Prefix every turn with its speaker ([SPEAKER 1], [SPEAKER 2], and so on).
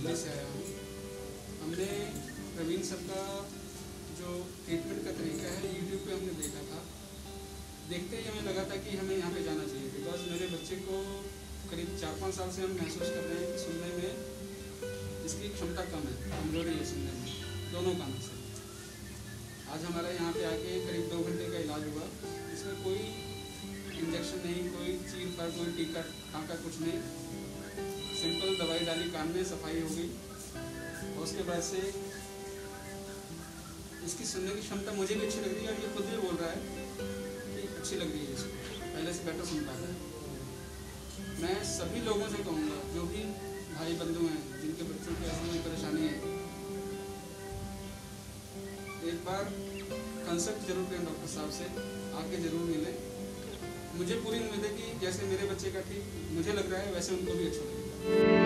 [SPEAKER 1] दिल्ली से आया हूँ हमने प्रवीण सर का जो ट्रीटमेंट का तरीका है यूट्यूब पे हमने देखा था। देखते ही हमें लगा था कि हमें यहाँ पे जाना चाहिए। बिकॉज़ मेरे बच्चे को करीब चार पाँच साल से हम महसूस कर रहे हैं कि सुनने में इसकी क्षमता कम है, कमज़ोरी है सुनने में, दोनों कानों से। आज हमारा यहाँ पे आके करीब दो घंटे का इलाज हुआ। इसमें कोई इंजेक्शन नहीं, कोई चीर पर कोई टीका टाँका कुछ नहीं। सिंपल डाली, कान में सफ़ाई हो गई। और उसके बाद से इसकी सुनने की क्षमता मुझे भी अच्छी लग रही है और ये खुद भी बोल रहा है कि अच्छी लग रही है इसको। पहले से बेटर सुन पाता है मैं सभी लोगों से कहूँगा, जो भी भाई बंधु हैं, जिनके बच्चों की ऐसी कोई परेशानी है, एक बार कंसल्ट ज़रूर करें डॉक्टर साहब से, आके ज़रूर मिलें। मुझे पूरी उम्मीद है कि जैसे मेरे बच्चे का ठीक, मुझे लग रहा है वैसे उनको भी अच्छा लगेगा।